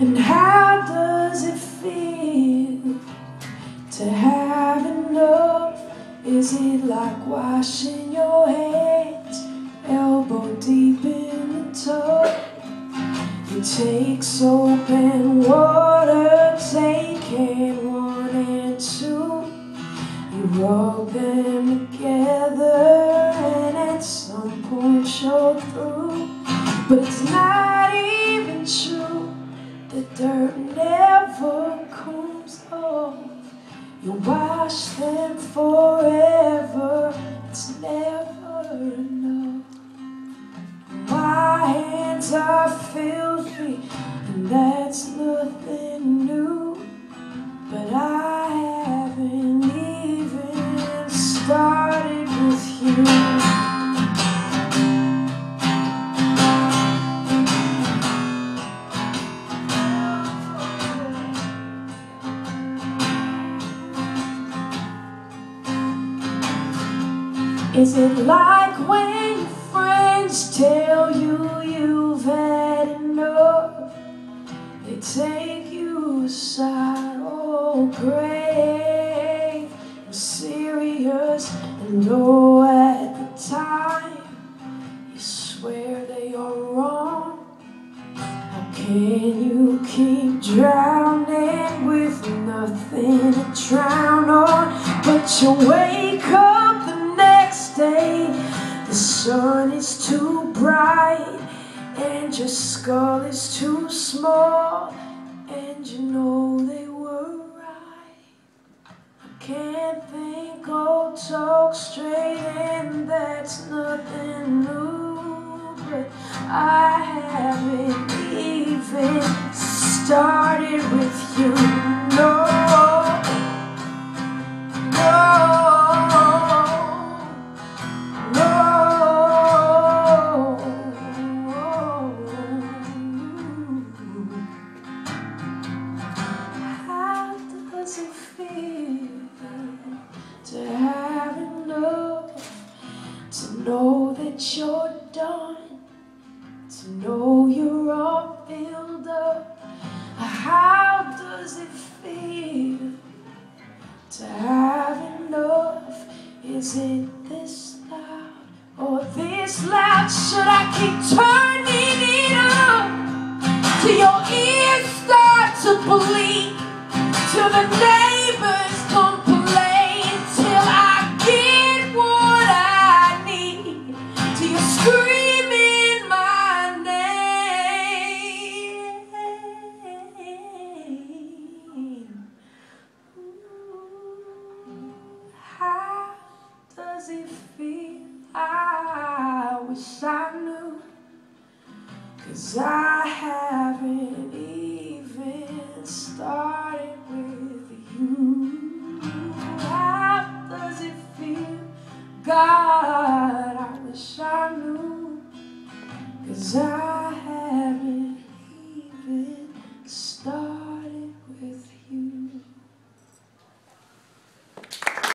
And how does it feel to have enough? Is it like washing your hands elbow deep in the tub? You take soap and water, take hand one and two. You rub them together and at some point show through. But it's not even forever. It's never enough. My hands are filthy, and that's nothing new. But I haven't even started Is it like when your friends tell you you've had enough? They take you aside, oh grave serious, and oh at the time you swear they are wrong. How can you keep drowning with nothing to drown on? But you wake up the sun is too bright, and your skull is too small, and you know they were right. I can't think or talk straight, and that's nothing new. But I haven't even started that you're done? To know you're all filled up? How does it feel to have enough? Is it this loud or this loud? Should I keep turning it up? till your ears start to bleed, till the neighbors does it feel? I wish I knew. Cause I haven't even started with you. How does it feel? God,